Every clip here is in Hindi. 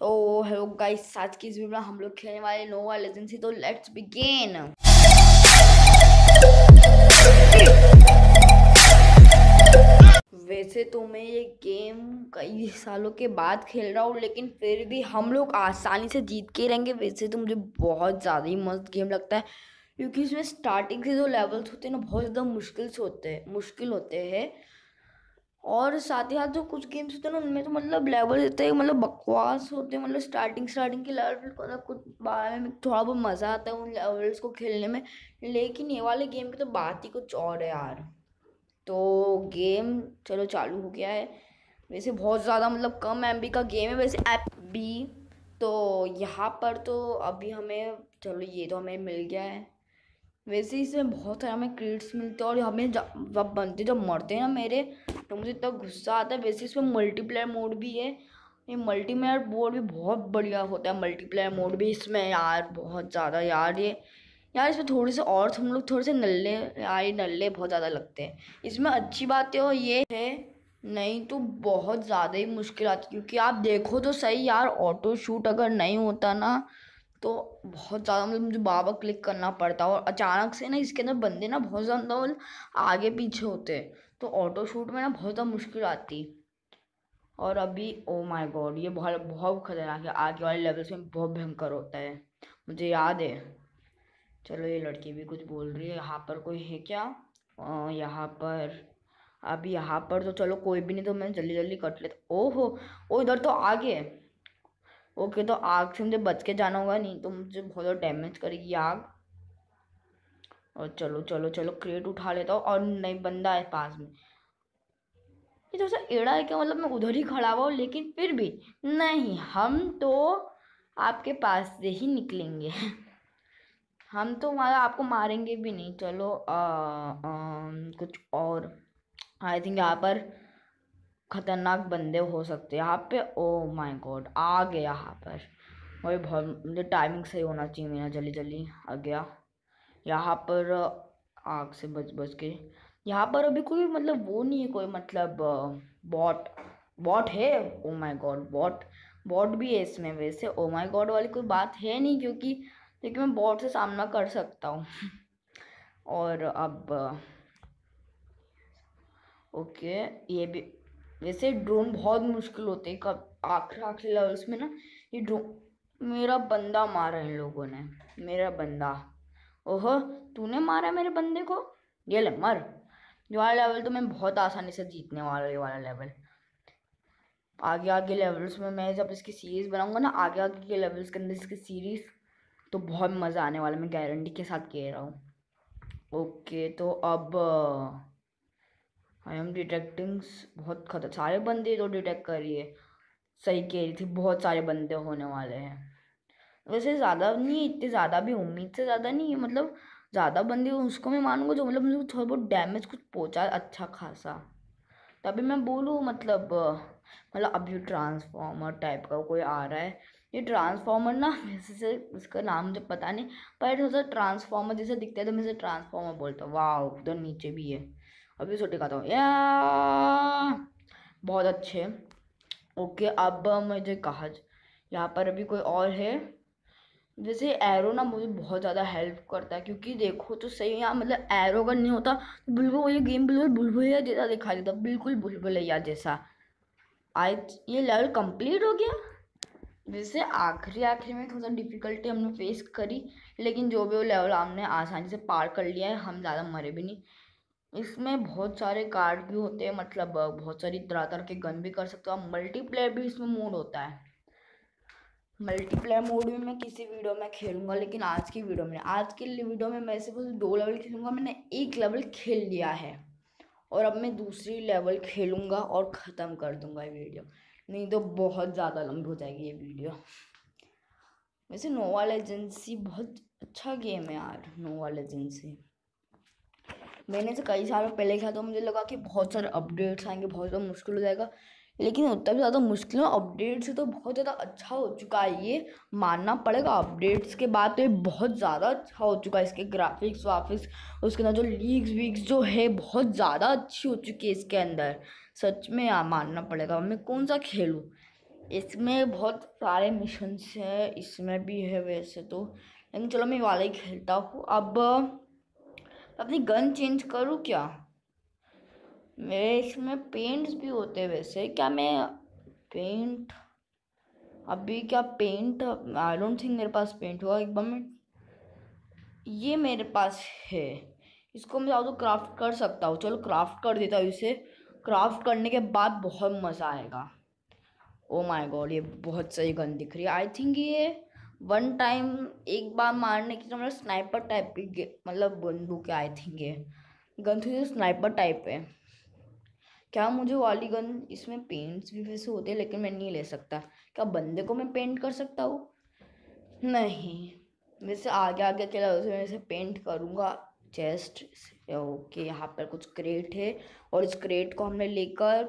तो हेलो गाइस आज की इस वीडियो में हम लोग खेलने वाले नोवा लेजेंसी तो लेट्स बिगिन वैसे तो मैं ये गेम कई सालों के बाद खेल रहा हूँ, लेकिन फिर भी हम लोग आसानी से जीत के रहेंगे। वैसे तो मुझे बहुत ज़्यादा ही मस्त गेम लगता है, क्योंकि इसमें स्टार्टिंग से जो लेवल्स होते हैं ना, बहुत ज़्यादा मुश्किल से होते हैं, मुश्किल होते हैं। और साथ ही साथ जो कुछ गेम्स होते हैं ना, उनमें तो मतलब लेवल इतने हैं मतलब बकवास होते हैं मतलब स्टार्टिंग स्टार्टिंग के लेवल मतलब कुछ बारे में थोड़ा बहुत मज़ा आता है उन लेवल्स को खेलने में। लेकिन ये वाले गेम की तो बात ही कुछ और है यार। तो गेम चलो चालू हो गया है। वैसे बहुत ज़्यादा मतलब कम एमबी का गेम है, वैसे ऐप बी तो यहाँ पर तो अभी हमें, चलो ये तो हमें मिल गया है। वैसे इसमें बहुत सारे हमें क्रीड्स मिलते हैं और हमें जब बनते जब मरते हैं ना मेरे तो मुझे इतना गुस्सा आता है। वैसे इसमें मल्टीप्लेयर मोड भी है। ये मल्टीप्लेयर मोड भी बहुत बढ़िया होता है मल्टीप्लेयर मोड भी इसमें यार, बहुत ज़्यादा यार। ये, यार इसमें थोड़े से और हम लोग थोड़े से नल्ले, यार ये नल्ले बहुत ज़्यादा लगते हैं। इसमें अच्छी बात है ये है, नहीं तो बहुत ज़्यादा ही मुश्किल आती क्योंकि आप देखो तो सही यार ऑटो शूट अगर नहीं होता ना तो बहुत ज़्यादा मतलब मुझे बाबा क्लिक करना पड़ता और अचानक से ना इसके अंदर बंदे ना बहुत ज़्यादा मतलब आगे पीछे होते तो ऑटो शूट में ना बहुत ज़्यादा मुश्किल आती। और अभी ओ माय गॉड ये बहुत बहुत खतरनाक है। आगे वाले लेवल्स में बहुत भयंकर होता है। मुझे याद है। चलो ये लड़की भी कुछ बोल रही है। यहाँ पर कोई है क्या? यहाँ पर। अभी यहाँ पर तो चलो कोई भी नहीं तो मैं जल्दी जल्दी कट लेता। ओहो, ओ इधर तो आगे ओके तो आग से मुझे बच के जाना होगा, नहीं तो मुझे बहुत ज़्यादा डैमेज करेगी आग। और चलो चलो चलो क्रेट उठा लेता हूँ और नहीं बंदा है पास में। ये तो सर एड़ा है क्या मतलब मैं उधर ही खड़ा हुआ हूँ लेकिन फिर भी नहीं हम तो आपके पास से ही निकलेंगे। हम तो हमारा आपको मारेंगे भी नहीं। चलो आ, आ, कुछ और। आई थिंक यहाँ पर खतरनाक बंदे हो सकते हैं। यहाँ पे ओ माय गॉड आ गया यहाँ पर। वही बहुत मुझे टाइमिंग सही होना चाहिए मेरा जल्दी जल्दी आ गया। यहाँ पर आग से बच बच के। यहाँ पर अभी कोई मतलब वो नहीं है कोई मतलब बॉट बॉट है? Oh my God bot bot भी है इसमें वैसे। ओ माय गॉड वाली कोई बात है नहीं क्योंकि क्योंकि मैं बॉट से सामना कर सकता हूँ। और अब ओके ये भी, वैसे ड्रोन बहुत मुश्किल होते हैं। कब, आखिर, आखिरी लेवल्स में ना ये ड्रोन मेरा बंदा मारा इन लोगों ने। मेरा बंदा। ओहो, तूने मारा मेरे बंदे को? ये ले, मर। ये वाला लेवल तो मैं बहुत आसानी से जीतने वाला, ये वाला लेवल आगे आगे लेवल्स में मैं जब इसकी सीरीज़ बनाऊँगा ना, आगे आगे के लेवल्स के अंदर इसकी सीरीज़ तो बहुत मज़ा आने वाला मैं गारंटी के साथ कह रहा हूँ। ओके तो अब आई एम डिटेक्टिंग बहुत खतर सारे बंदे तो डिटेक्ट करिए सही कह रही थी, बहुत सारे बंदे होने वाले हैं। वैसे ज़्यादा नहीं, इतने ज़्यादा भी उम्मीद से ज़्यादा नहीं है मतलब ज़्यादा बंदे उसको मैं मानूँगा जो मतलब मुझे थोड़ा बहुत डैमेज कुछ पहुँचा अच्छा खासा। तभी मैं बोलूँ मतलब मतलब अभी ट्रांसफार्मर टाइप का कोई आ रहा है। ये ट्रांसफार्मर ना, वैसे से इसका नाम मुझे पता नहीं, पर थोड़ा सा ट्रांसफार्मर जैसे दिखता है तो मैं इसे ट्रांसफॉर्मर बोलता हूँ। वाह उधर नीचे भी है। अभी उसको दिखाता हूँ। या, बहुत अच्छे। ओके, अब मुझे कहा यहाँ पर अभी कोई और है? जैसे एरो ना मुझे बहुत ज़्यादा हेल्प करता है, क्योंकि देखो तो सही यहाँ मतलब एरो अगर नहीं होता तो बिल्कुल ये गेम बिल्कुल बुलबुलिया जैसा दिखा देता, बिल्कुल बुलबुलिया जैसा। आज ये लेवल कंप्लीट हो गया। वैसे आखिरी आखिरी में थोड़ा सा डिफ़िकल्टी हमने फेस करी, लेकिन जो भी वो लेवल हमने आसानी से पार कर लिया है, हम ज़्यादा मरे भी नहीं। इसमें बहुत सारे कार्ड भी होते हैं मतलब बहुत सारी तरह तरह के गन भी कर सकते हो आप मल्टीप्लेयर भी इसमें मोड होता है। मल्टीप्लेयर मोड भी मैं किसी वीडियो में खेलूँगा, लेकिन आज की वीडियो में आज के वीडियो में मैं सिर्फ़ दो लेवल खेलूँगा, मैंने एक लेवल खेल लिया है। और अब मैं दूसरी लेवल खेलूँगा और ख़त्म कर दूँगा ये वीडियो नहीं तो बहुत ज़्यादा लंबी हो जाएगी ये वीडियो वैसे नोवा लेजेंसी बहुत अच्छा गेम है यार नोवा लेजेंसी मैंने से कई सालों पहले खेला तो मुझे लगा कि बहुत सारे अपडेट्स आएँगे, बहुत ज़्यादा मुश्किल हो जाएगा। लेकिन उतना भी ज़्यादा मुश्किल है। अपडेट से तो बहुत ज़्यादा अच्छा हो चुका है ये। मानना पड़ेगा, अपडेट्स के बाद तो ये बहुत ज़्यादा अच्छा हो चुका है। इसके ग्राफिक्स वाफिक्स उसके अंदर जो लीक्स वीक्स जो है, बहुत ज़्यादा अच्छी हो चुकी है इसके अंदर। सच में यार, मानना पड़ेगा। मैं कौन सा खेलूँ इसमें बहुत सारे मिशंस हैं, इसमें भी है वैसे तो। लेकिन चलो मैं वाला ही खेलता हूँ। अब, अपनी गन चेंज करूँ क्या? मेरे इसमें पेंट्स भी होते हैं वैसे। क्या मैं पेंट अभी क्या पेंट आई डोंट थिंक मेरे पास पेंट होगा एक बार मैं ये मेरे पास है। इसको मैं चाहूँ तो क्राफ्ट कर सकता हूँ। चलो क्राफ्ट कर देता हूँ इसे। क्राफ्ट करने के बाद बहुत मज़ा आएगा। ओ माय गॉड ये बहुत सही गन दिख रही है। आई थिंक ये वन टाइम एक बार मारने की तो मतलब स्नाइपर टाइप की मतलब बंदूक है आई थिंक ये। गन थोड़ी स्नाइपर टाइप है। क्या मुझे वाली गन इसमें पेंट्स भी वैसे होते हैं, लेकिन मैं नहीं ले सकता? क्या बंदे को मैं पेंट कर सकता हूँ? नहीं। वैसे आगे आगे चला उसे मैं इसे पेंट करूँगा। चेस्ट ओके यहाँ पर कुछ क्रेट है। और इस क्रेट को हमने लेकर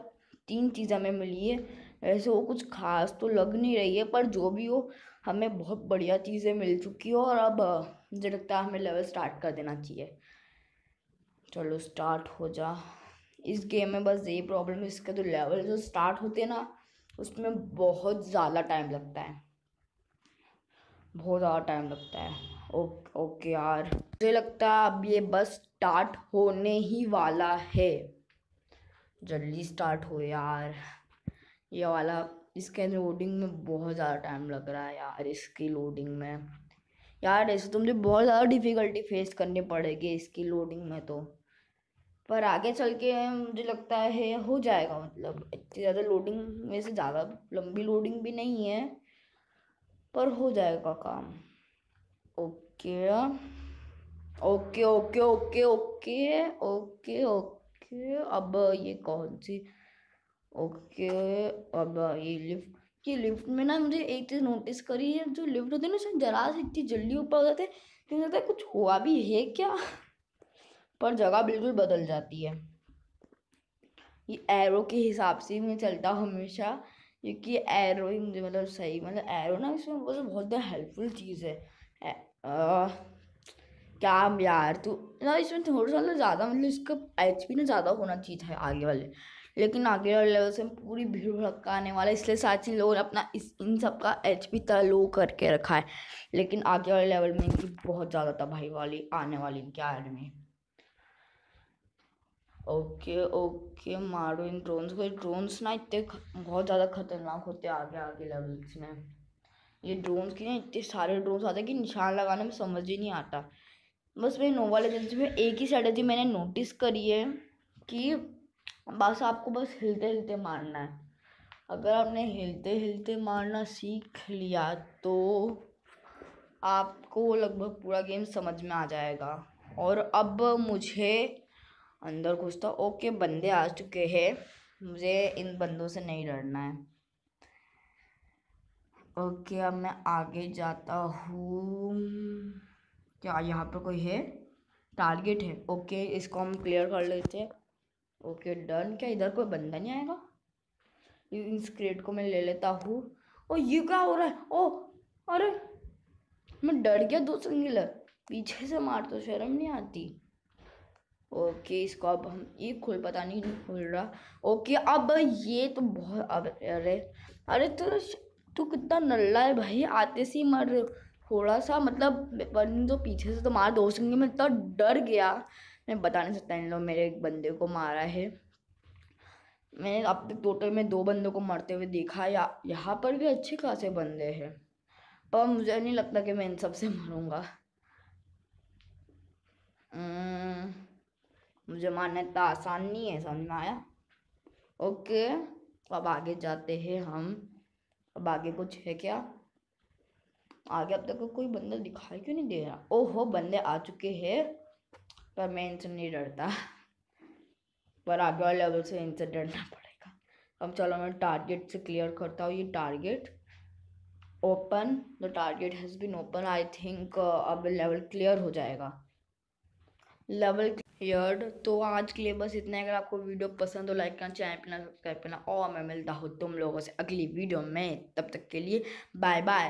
तीन चीज़ हमें मिली है। वैसे वो कुछ खास तो लग नहीं रही है, पर जो भी हो, हमें बहुत बढ़िया चीज़ें मिल चुकी हो। और अब मुझे लगता है हमें लेवल स्टार्ट कर देना चाहिए। चलो स्टार्ट हो जा। इस गेम में बस यही प्रॉब्लम इसके तो लेवल जो स्टार्ट होते हैं ना, उसमें बहुत ज़्यादा टाइम लगता है। बहुत ज़्यादा टाइम लगता है। ओके ओके यार। मुझे लगता है अब ये बस स्टार्ट होने ही वाला है। जल्दी स्टार्ट हो यार। ये वाला, इसके लोडिंग में बहुत ज़्यादा टाइम लग रहा है यार, इसकी लोडिंग में। यार ऐसे तो मुझे बहुत ज़्यादा डिफ़िकल्टी फेस करनी पड़ेगी इसकी लोडिंग में तो। पर आगे चल के मुझे लगता है हो जाएगा मतलब इतनी ज़्यादा लोडिंग में से ज़्यादा लंबी लोडिंग भी नहीं है, पर हो जाएगा काम। Okay okay okay okay okay okay okay, अब ये कौन सी? ओके, अब ये लिफ्ट ये लिफ्ट में ना मुझे एक चीज़ नोटिस करी है, जो लिफ्ट होते हैं ना, उसमें जरा से इतनी जल्दी ऊपर हो जाते हैं कुछ हुआ भी है क्या? पर जगह बिल्कुल बदल जाती है। ये एरो के हिसाब से मैं चलता हूँ हमेशा क्योंकि एरो ही मुझे मतलब सही मतलब एरो ना इसमें मतलब बहुत हेल्पफुल चीज़ है। आ, क्या यार तू ना इसमें थोड़ा सा ना ज़्यादा मतलब इसका एच पी ना ज़्यादा होना चाहिए था आगे वाले। लेकिन आगे वाले लेवल से पूरी भीड़ भड़का आने वाला इसलिए साथ ही लोगों ने अपना इस इन सब का एच पी तरह लो करके रखा है। लेकिन आगे वाले लेवल में इनकी बहुत ज़्यादा तबाही वाली आने वाली इनके आर में ओके ओके मारो इन ड्रोन्स को ड्रोन्स ना इतने बहुत ज़्यादा खतरनाक होते हैं आगे आगे लेवल्स में। ये ड्रोन्स की ना इतने सारे ड्रोन्स आते हैं कि निशान लगाने में समझ ही नहीं आता। बस मेरी नोवा एजेंसी में एक ही स्ट्रेटजी मैंने नोटिस करी है कि बस आपको बस हिलते हिलते मारना है। अगर आपने हिलते हिलते मारना सीख लिया तो आपको लगभग पूरा गेम समझ में आ जाएगा। और अब मुझे अंदर घुसता ओके, बंदे आ चुके हैं। मुझे इन बंदों से नहीं डरना है। ओके, अब मैं आगे जाता हूँ। क्या यहाँ पर कोई है? टारगेट है। ओके, इसको हम क्लियर कर लेते हैं। Okay, done. क्या इधर कोई बंदा नहीं आएगा? इस क्रेट को मैं ले लेता हूँ। ओ, ये क्या हो रहा है? ओ, अरे, मैं डर गया दो सिंगल पीछे से मार तो शर्म नहीं आती। ओके, इसको अब हम ये खुल, पता नहीं खुल रहा। ओके, अब ये तो बहुत, अब अरे अरे तो तू कितना नल्ला है भाई, आते से ही मर थोड़ा सा मतलब तो पीछे से तो मार, दो सिंगल में इतना डर गया। मैं बता नहीं सकता इन लोग मेरे एक बंदे को मारा है। मैंने अब तक टोटल में दो बंदों को मरते हुए देखा, या, यहाँ पर भी अच्छे खासे बंदे हैं। पर मुझे नहीं लगता कि मैं इन सबसे मरूँगा। मुझे मारना इतना आसान नहीं है, समझ में आया? ओके, अब आगे जाते हैं हम। अब आगे कुछ है क्या? आगे अब तक कोई बंदा दिखाई क्यों नहीं दे रहा? ओहो, बंदे आ चुके हैं, पर मैं इनसे नहीं डरता। पर आगे वाले लेवल से इनसे डरना पड़ेगा। अब चलो मैं टारगेट से क्लियर करता हूँ, ये target open the target has been open I think अब लेवल क्लियर हो जाएगा। लेवल क्लियर तो आज के लिए बस इतना अगर आपको वीडियो पसंद हो लाइक करना चैनल करना सब्सक्राइब करना और मैं मिलता हूँ तुम लोगों से अगली वीडियो में। तब तक के लिए बाय बाय